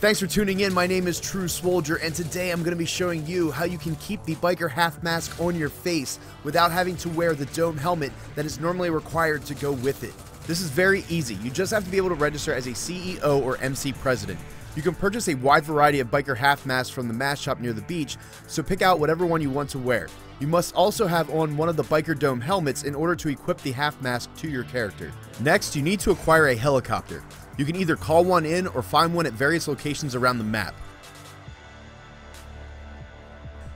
Thanks for tuning in. My name is True Soldier, and today I'm going to be showing you how you can keep the biker half mask on your face without having to wear the dome helmet that is normally required to go with it. This is very easy. You just have to be able to register as a CEO or MC president. You can purchase a wide variety of biker half masks from the mask shop near the beach, so pick out whatever one you want to wear. You must also have on one of the biker dome helmets in order to equip the half mask to your character. Next, you need to acquire a helicopter. You can either call one in or find one at various locations around the map.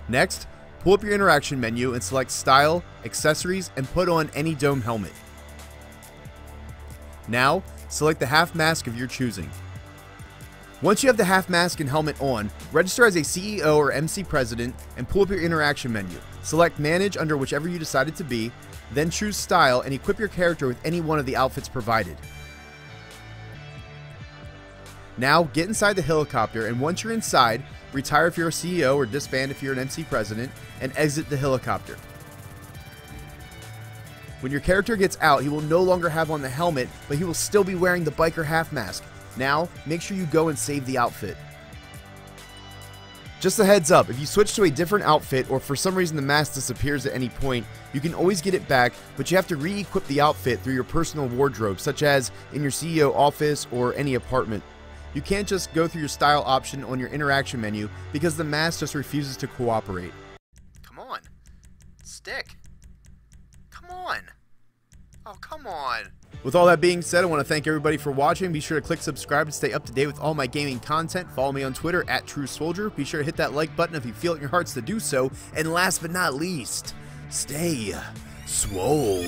Next, pull up your interaction menu and select Style, Accessories, and put on any dome helmet. Now, select the half mask of your choosing. Once you have the half mask and helmet on, register as a CEO or MC president and pull up your interaction menu. Select Manage under whichever you decided to be, then choose Style and equip your character with any one of the outfits provided. Now, get inside the helicopter, and once you're inside, retire if you're a CEO or disband if you're an MC president, and exit the helicopter. When your character gets out, he will no longer have on the helmet, but he will still be wearing the biker half mask. Now, make sure you go and save the outfit. Just a heads up, if you switch to a different outfit or for some reason the mask disappears at any point, you can always get it back, but you have to re-equip the outfit through your personal wardrobe, such as in your CEO office or any apartment. You can't just go through your style option on your interaction menu because the mask just refuses to cooperate. Come on. Stick. Come on. Oh, come on. With all that being said, I want to thank everybody for watching. Be sure to click subscribe to stay up to date with all my gaming content. Follow me on Twitter at True Soldier. Be sure to hit that like button if you feel it in your hearts to do so. And last but not least, stay swole.